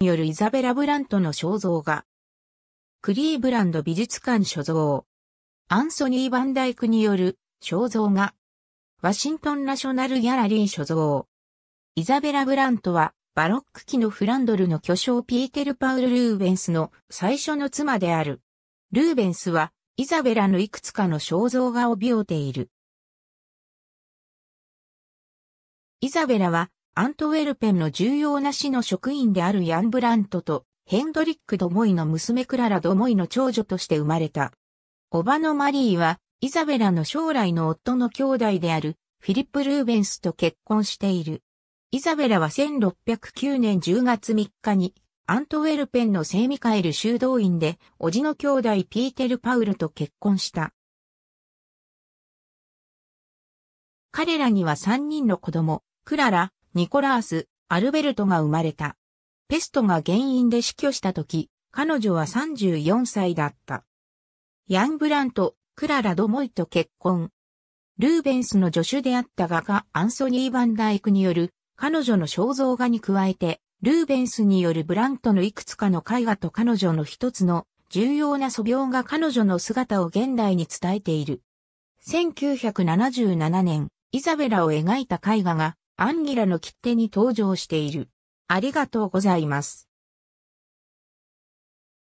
によるイザベラ・ブラントの肖像画。クリーブランド美術館所蔵。アンソニー・バンダイクによる肖像画。ワシントン・ナショナル・ギャラリー所蔵。イザベラ・ブラントは、バロック期のフランドルの巨匠ピーテル・パウル・ルーベンスの最初の妻である。ルーベンスは、イザベラのいくつかの肖像画を描いている。イザベラは、アントウェルペンの重要な市の職員であるヤン・ブラントと、ヘンドリック・ドモイの娘クララ・ドモイの長女として生まれた。おばのマリーは、イザベラの将来の夫の兄弟である、フィリップ・ルーベンスと結婚している。イザベラは1609年10月3日に、アントウェルペンの聖ミカエル修道院で、叔父の兄弟ピーテル・パウルと結婚した。彼らには3人の子供、クララ、ニコラース、アルベルトが生まれた。ペストが原因で死去した時、彼女は34歳だった。ヤン・ブラント、クララ・ドモイと結婚。ルーベンスの助手であった画家アンソニー・バンダイクによる彼女の肖像画に加えて、ルーベンスによるブラントのいくつかの絵画と彼女の一つの重要な素描が彼女の姿を現代に伝えている。1977年、イザベラを描いた絵画がアンギラの切手に登場している。ありがとうございます。